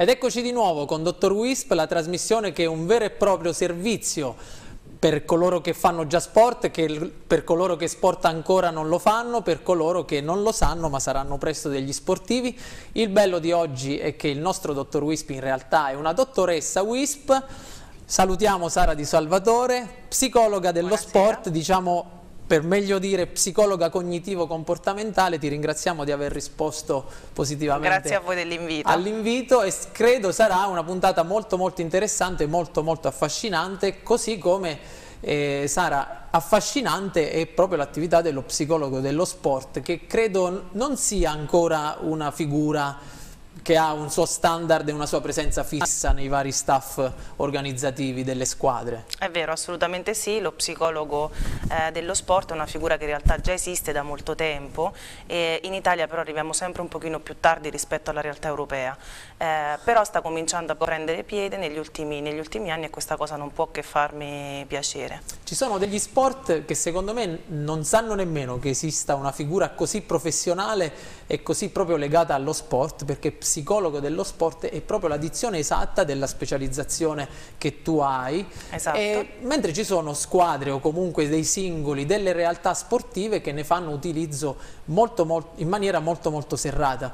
Ed eccoci di nuovo con Dottor Wisp, la trasmissione che è un vero e proprio servizio per coloro che fanno già sport, che per coloro che sport ancora non lo fanno, per coloro che non lo sanno ma saranno presto degli sportivi. Il bello di oggi è che il nostro Dottor Wisp in realtà è una dottoressa Wisp. Salutiamo Sara Di Salvatore, psicologa dello Buonasera. sport, diciamo per meglio dire psicologa cognitivo-comportamentale, ti ringraziamo di aver risposto positivamente Grazie a voi dell'invito. all'invito e credo sarà una puntata molto molto interessante, molto molto affascinante, così come eh, Sara, affascinante è proprio l'attività dello psicologo dello sport, che credo non sia ancora una figura che ha un suo standard e una sua presenza fissa nei vari staff organizzativi delle squadre. È vero, assolutamente sì, lo psicologo eh, dello sport è una figura che in realtà già esiste da molto tempo e in Italia però arriviamo sempre un pochino più tardi rispetto alla realtà europea, eh, però sta cominciando a prendere piede negli ultimi, negli ultimi anni e questa cosa non può che farmi piacere. Ci sono degli sport che secondo me non sanno nemmeno che esista una figura così professionale e così proprio legata allo sport perché psicologo dello sport è proprio la dizione esatta della specializzazione che tu hai. Esatto. E, mentre ci sono squadre o comunque dei singoli, delle realtà sportive che ne fanno utilizzo molto, molto, in maniera molto molto serrata.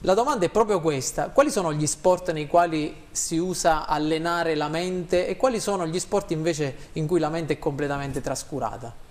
La domanda è proprio questa, quali sono gli sport nei quali si usa allenare la mente e quali sono gli sport invece in cui la mente è completamente trascurata?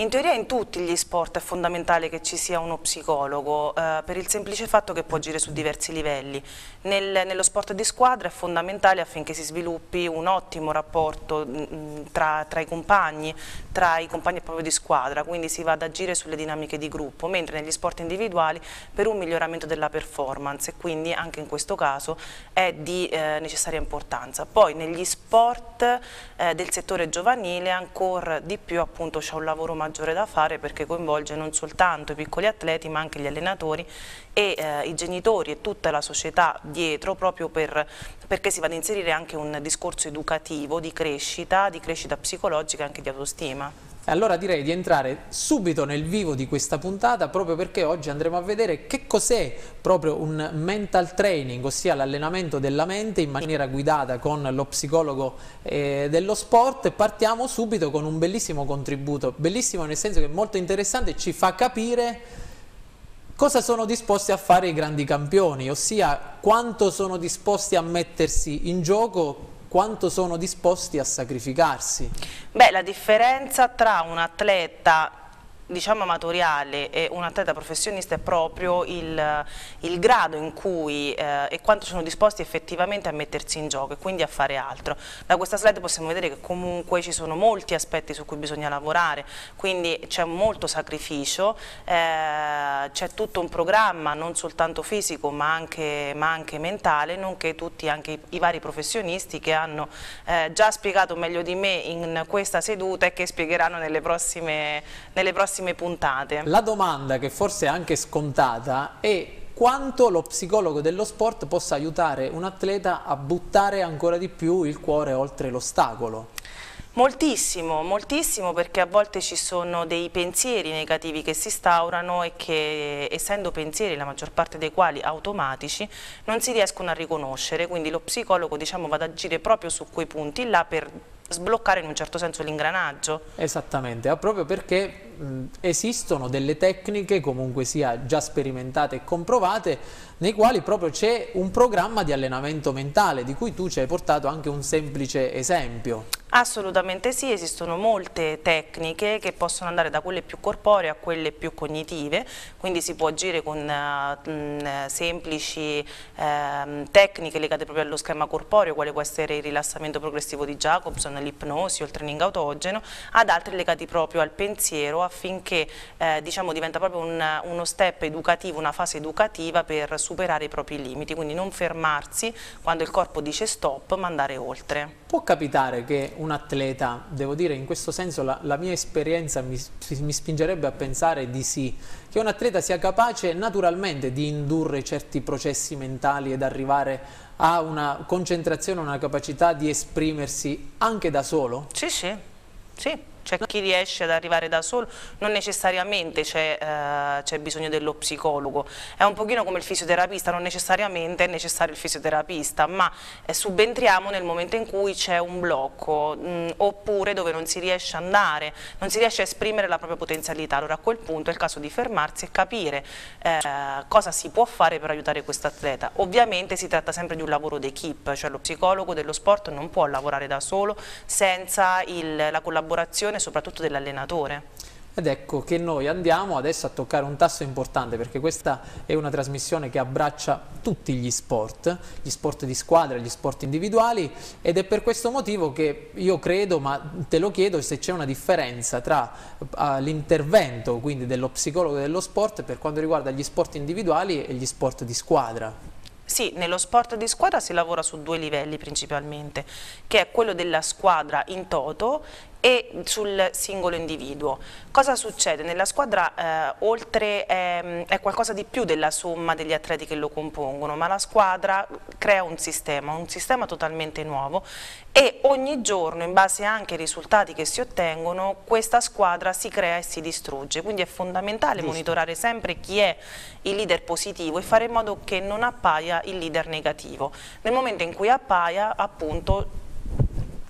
In teoria in tutti gli sport è fondamentale che ci sia uno psicologo eh, per il semplice fatto che può agire su diversi livelli. Nel, nello sport di squadra è fondamentale affinché si sviluppi un ottimo rapporto mh, mm, mm, tra, tra, i compagni, tra i compagni proprio di squadra, quindi si va ad agire sulle dinamiche di gruppo, mentre negli sport individuali per un miglioramento della performance e quindi anche in questo caso è di eh, necessaria importanza. Poi negli sport eh, del settore giovanile ancora di più appunto c'è un lavoro maggiore maggiore da fare perché coinvolge non soltanto i piccoli atleti ma anche gli allenatori e eh, i genitori e tutta la società dietro proprio per, perché si va ad inserire anche un discorso educativo di crescita, di crescita psicologica e anche di autostima. Allora direi di entrare subito nel vivo di questa puntata proprio perché oggi andremo a vedere che cos'è proprio un mental training, ossia l'allenamento della mente in maniera guidata con lo psicologo eh, dello sport. Partiamo subito con un bellissimo contributo, bellissimo nel senso che è molto interessante, ci fa capire cosa sono disposti a fare i grandi campioni, ossia quanto sono disposti a mettersi in gioco quanto sono disposti a sacrificarsi? Beh, la differenza tra un atleta diciamo amatoriale e un atleta professionista è proprio il, il grado in cui eh, e quanto sono disposti effettivamente a mettersi in gioco e quindi a fare altro. Da questa slide possiamo vedere che comunque ci sono molti aspetti su cui bisogna lavorare, quindi c'è molto sacrificio, eh, c'è tutto un programma non soltanto fisico ma anche, ma anche mentale, nonché tutti anche i, i vari professionisti che hanno eh, già spiegato meglio di me in questa seduta e che spiegheranno nelle prossime, nelle prossime prossime puntate. La domanda che forse è anche scontata è quanto lo psicologo dello sport possa aiutare un atleta a buttare ancora di più il cuore oltre l'ostacolo. Moltissimo, moltissimo perché a volte ci sono dei pensieri negativi che si instaurano e che essendo pensieri la maggior parte dei quali automatici non si riescono a riconoscere, quindi lo psicologo diciamo, va ad agire proprio su quei punti là per sbloccare in un certo senso l'ingranaggio. Esattamente, proprio perché mh, esistono delle tecniche comunque sia già sperimentate e comprovate nei quali proprio c'è un programma di allenamento mentale di cui tu ci hai portato anche un semplice esempio. Assolutamente sì, esistono molte tecniche che possono andare da quelle più corporee a quelle più cognitive, quindi si può agire con uh, mh, semplici uh, tecniche legate proprio allo schema corporeo, quale può essere il rilassamento progressivo di Jacobson, l'ipnosi o il training autogeno, ad altri legati proprio al pensiero affinché uh, diciamo, diventa proprio un, uno step educativo, una fase educativa per superare i propri limiti, quindi non fermarsi quando il corpo dice stop ma andare oltre. Può capitare che un atleta, devo dire in questo senso la, la mia esperienza mi, mi, spingerebbe a pensare di sì, che un atleta sia capace naturalmente di indurre certi processi mentali ed arrivare a una concentrazione, una capacità di esprimersi anche da solo? Sì, sì, sì cioè chi riesce ad arrivare da solo non necessariamente c'è eh, bisogno dello psicologo, è un pochino come il fisioterapista, non necessariamente è necessario il fisioterapista, ma eh, subentriamo nel momento in cui c'è un blocco mh, oppure dove non si riesce ad andare, non si riesce a esprimere la propria potenzialità, allora a quel punto è il caso di fermarsi e capire eh, cosa si può fare per aiutare questo atleta. Ovviamente si tratta sempre di un lavoro d'equipe, cioè lo psicologo dello sport non può lavorare da solo senza il, la collaborazione soprattutto dell'allenatore. Ed ecco che noi andiamo adesso a toccare un tasso importante perché questa è una trasmissione che abbraccia tutti gli sport, gli sport di squadra, gli sport individuali ed è per questo motivo che io credo, ma te lo chiedo, se c'è una differenza tra uh, l'intervento quindi dello psicologo dello sport per quanto riguarda gli sport individuali e gli sport di squadra. Sì, nello sport di squadra si lavora su due livelli principalmente, che è quello della squadra in toto e sul singolo individuo. Cosa succede? Nella squadra eh, oltre è, è, qualcosa di più della somma degli atleti che lo compongono, ma la squadra crea un sistema, un sistema totalmente nuovo e ogni giorno in base anche ai risultati che si ottengono questa squadra si crea e si distrugge, quindi è fondamentale Giusto. monitorare sempre chi è il leader positivo e fare in modo che non appaia il leader negativo. Nel momento in cui appaia appunto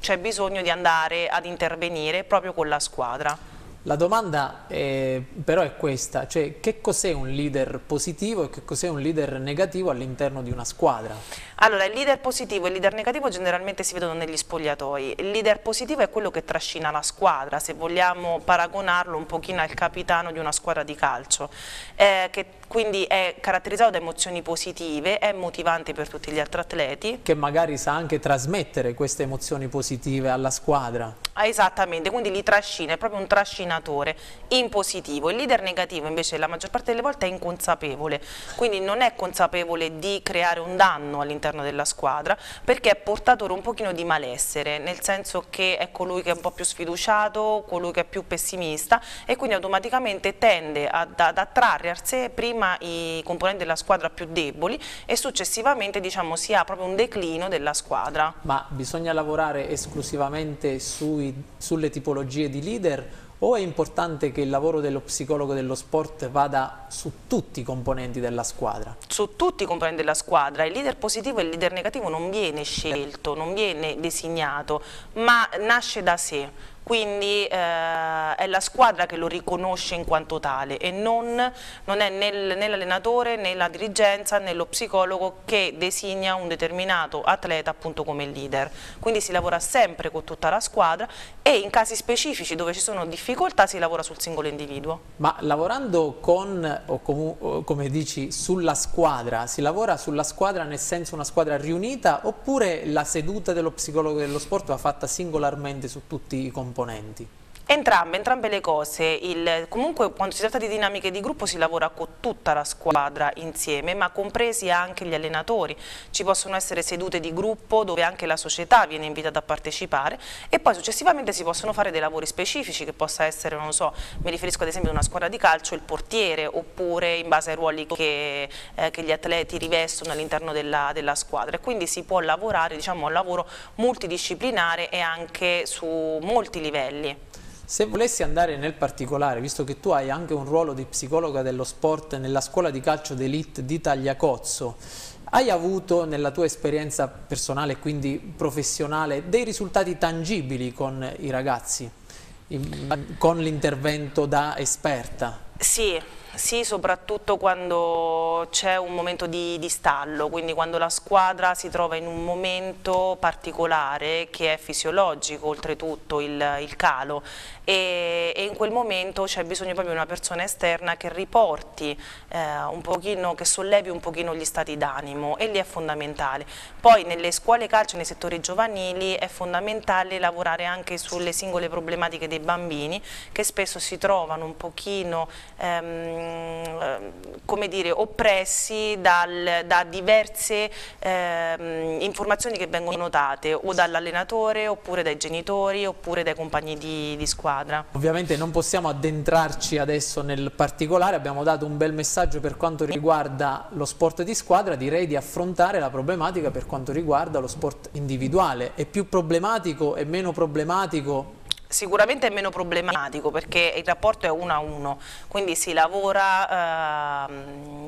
c'è bisogno di andare ad intervenire proprio con la squadra. La domanda è, però è questa, cioè che cos'è un leader positivo e che cos'è un leader negativo all'interno di una squadra? Allora, il leader positivo e il leader negativo generalmente si vedono negli spogliatoi. Il leader positivo è quello che trascina la squadra, se vogliamo paragonarlo un pochino al capitano di una squadra di calcio, eh, che quindi è caratterizzato da emozioni positive, è motivante per tutti gli altri atleti. Che magari sa anche trasmettere queste emozioni positive alla squadra. Ah, esattamente, quindi li trascina, è proprio un trascinatore in positivo. Il leader negativo invece la maggior parte delle volte è inconsapevole, quindi non è consapevole di creare un danno all'interno della squadra perché è portatore un pochino di malessere, nel senso che è colui che è un po' più sfiduciato, colui che è più pessimista e quindi automaticamente tende ad, ad attrarre a sé prima i componenti della squadra più deboli e successivamente diciamo, si ha proprio un declino della squadra. Ma bisogna lavorare esclusivamente sui, sulle tipologie di leader o è importante che il lavoro dello psicologo dello sport vada su tutti i componenti della squadra? Su tutti i componenti della squadra, il leader positivo e il leader negativo non viene scelto, non viene designato, ma nasce da sé quindi eh, è la squadra che lo riconosce in quanto tale e non, non è né l'allenatore né la dirigenza né lo psicologo che designa un determinato atleta appunto come leader. Quindi si lavora sempre con tutta la squadra e in casi specifici dove ci sono difficoltà si lavora sul singolo individuo. Ma lavorando con, o, com come dici, sulla squadra, si lavora sulla squadra nel senso una squadra riunita oppure la seduta dello psicologo dello sport va fatta singolarmente su tutti i componenti? Componenti? Entrambe, entrambe le cose, il, comunque quando si tratta di dinamiche di gruppo si lavora con tutta la squadra insieme ma compresi anche gli allenatori, ci possono essere sedute di gruppo dove anche la società viene invitata a partecipare e poi successivamente si possono fare dei lavori specifici che possa essere, non so, mi riferisco ad esempio ad una squadra di calcio, il portiere oppure in base ai ruoli che, eh, che gli atleti rivestono all'interno della, della, squadra. E quindi si può lavorare diciamo, un lavoro multidisciplinare e anche su molti livelli. Se volessi andare nel particolare, visto che tu hai anche un ruolo di psicologa dello sport nella scuola di calcio d'elite di Tagliacozzo, hai avuto nella tua esperienza personale e quindi professionale dei risultati tangibili con i ragazzi, con l'intervento da esperta? Sì, sì, soprattutto quando c'è un momento di, di, stallo, quindi quando la squadra si trova in un momento particolare che è fisiologico oltretutto il, il calo e, e, in quel momento c'è bisogno proprio di una persona esterna che riporti eh, un pochino, che sollevi un pochino gli stati d'animo e lì è fondamentale. Poi nelle scuole calcio, nei settori giovanili è fondamentale lavorare anche sulle singole problematiche dei bambini che spesso si trovano un pochino ehm, Ehm, come dire, oppressi dal, da diverse eh, informazioni che vengono date o dall'allenatore oppure dai genitori oppure dai compagni di, di squadra. Ovviamente non possiamo addentrarci adesso nel particolare, abbiamo dato un bel messaggio per quanto riguarda lo sport di squadra, direi di affrontare la problematica per quanto riguarda lo sport individuale. È più problematico e meno problematico Sicuramente è meno problematico perché il rapporto è uno a uno, quindi si lavora eh,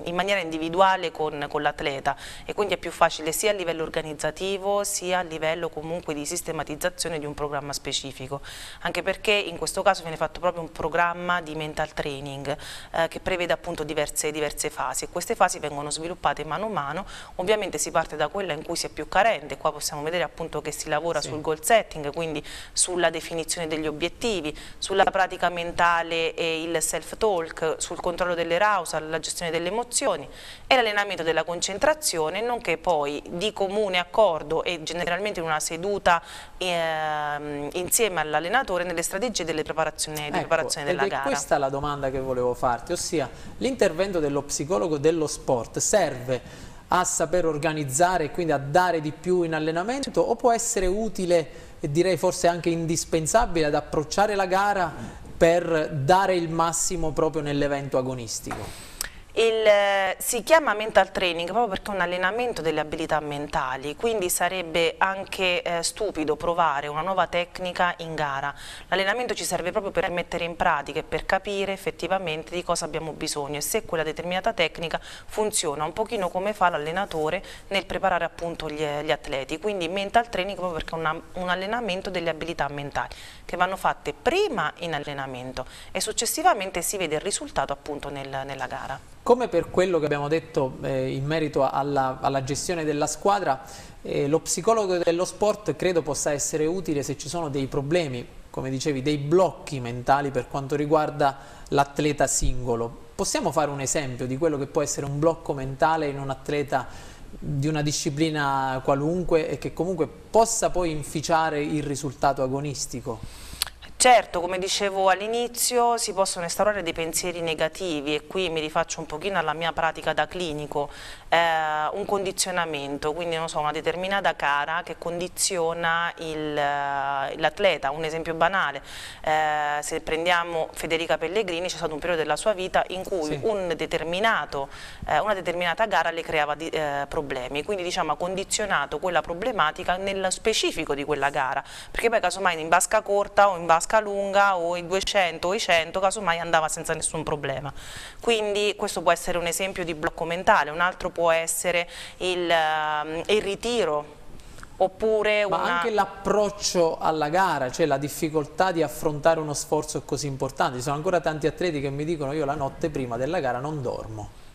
in maniera individuale con, con l'atleta e quindi è più facile sia a livello organizzativo sia a livello comunque di sistematizzazione di un programma specifico, anche perché in questo caso viene fatto proprio un programma di mental training eh, che prevede appunto diverse, diverse fasi e queste fasi vengono sviluppate mano a mano, ovviamente si parte da quella in cui si è più carente, qua possiamo vedere appunto che si lavora sì. sul goal setting, quindi sulla definizione degli obiettivi, sulla pratica mentale e il self-talk, sul controllo delle dell'arousal, la gestione delle emozioni e l'allenamento della concentrazione, nonché poi di comune accordo e generalmente in una seduta eh, insieme all'allenatore nelle strategie delle preparazioni, ecco, preparazione della gara. questa è la domanda che volevo farti, ossia l'intervento dello psicologo dello sport serve a saper organizzare e quindi a dare di più in allenamento o può essere utile e direi forse anche indispensabile ad approcciare la gara per dare il massimo proprio nell'evento agonistico? Il, eh, si chiama mental training proprio perché è un allenamento delle abilità mentali, quindi sarebbe anche eh, stupido provare una nuova tecnica in gara. L'allenamento ci serve proprio per mettere in pratica e per capire effettivamente di cosa abbiamo bisogno e se quella determinata tecnica funziona, un pochino come fa l'allenatore nel preparare appunto gli, gli, atleti. Quindi mental training proprio perché è una, un allenamento delle abilità mentali che vanno fatte prima in allenamento e successivamente si vede il risultato appunto nel, nella gara. Come per quello che abbiamo detto eh, in merito alla, alla, gestione della squadra, eh, lo psicologo dello sport credo possa essere utile se ci sono dei problemi, come dicevi, dei blocchi mentali per quanto riguarda l'atleta singolo. Possiamo fare un esempio di quello che può essere un blocco mentale in un atleta di una disciplina qualunque e che comunque possa poi inficiare il risultato agonistico? Certo, come dicevo all'inizio, si possono instaurare dei pensieri negativi e qui mi rifaccio un pochino alla mia pratica da clinico, eh, un condizionamento, quindi non so, una determinata cara che condiziona eh, l'atleta, un esempio banale, eh, se prendiamo Federica Pellegrini c'è stato un periodo della sua vita in cui sì. un eh, una determinata gara le creava di, eh, problemi, quindi diciamo ha condizionato quella problematica nello specifico di quella gara, perché poi casomai in basca corta o in basca vasca lunga o i 200 o i 100 casomai andava senza nessun problema. Quindi questo può essere un esempio di blocco mentale, un altro può essere il, uh, il ritiro oppure Ma una... anche l'approccio alla gara, cioè la difficoltà di affrontare uno sforzo così importante. Ci sono ancora tanti atleti che mi dicono io la notte prima della gara non dormo.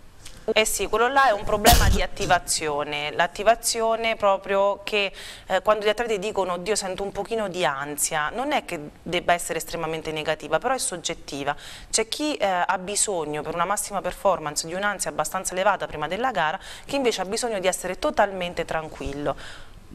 Eh sì, quello là è un problema di attivazione, l'attivazione proprio che eh, quando gli atleti dicono oddio sento un pochino di ansia, non è che debba essere estremamente negativa, però è soggettiva. C'è chi eh, ha bisogno per una massima performance di un'ansia abbastanza elevata prima della gara, che invece ha bisogno di essere totalmente tranquillo.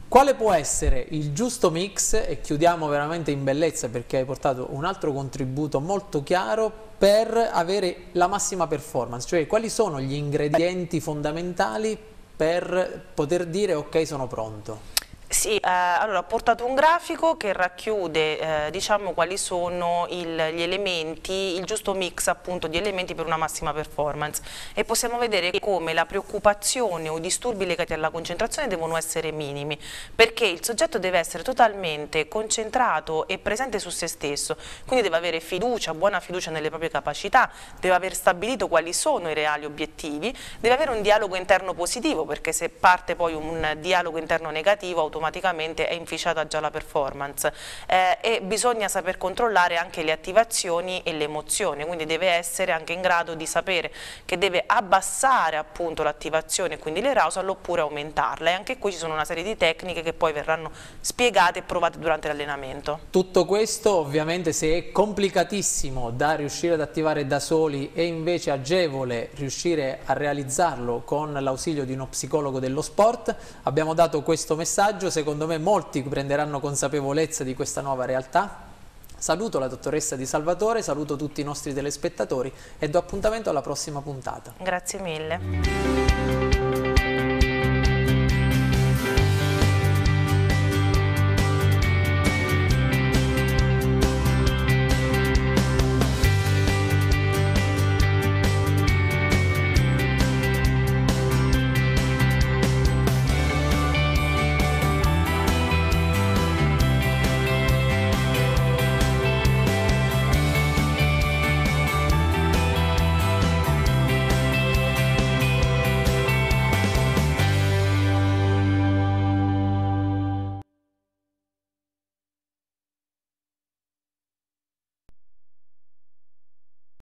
Quale può essere il giusto mix, e chiudiamo veramente in bellezza perché hai portato un altro contributo molto chiaro, per avere la massima performance? Cioè quali sono gli ingredienti fondamentali per poter dire ok sono pronto? Sì, eh, allora ho portato un grafico che racchiude eh, diciamo quali sono il, gli elementi, il giusto mix appunto di elementi per una massima performance. E possiamo vedere come la preoccupazione o i disturbi legati alla concentrazione devono essere minimi perché il soggetto deve essere totalmente concentrato e presente su se stesso, quindi deve avere fiducia, buona fiducia nelle proprie capacità, deve aver stabilito quali sono i reali obiettivi, deve avere un dialogo interno positivo perché se parte poi un dialogo interno negativo automaticamente automaticamente è inficiata già la performance. Eh, e bisogna saper controllare anche le attivazioni e le emozioni, quindi deve essere anche in grado di sapere che deve abbassare appunto l'attivazione quindi l'arousal oppure aumentarla. E anche qui ci sono una serie di tecniche che poi verranno spiegate e provate durante l'allenamento. Tutto questo ovviamente se è complicatissimo da riuscire ad attivare da soli e invece agevole riuscire a realizzarlo con l'ausilio di uno psicologo dello sport, abbiamo dato questo messaggio, secondo me molti prenderanno consapevolezza di questa nuova realtà. Saluto la dottoressa Di Salvatore, saluto tutti i nostri telespettatori e do appuntamento alla prossima puntata. Grazie mille.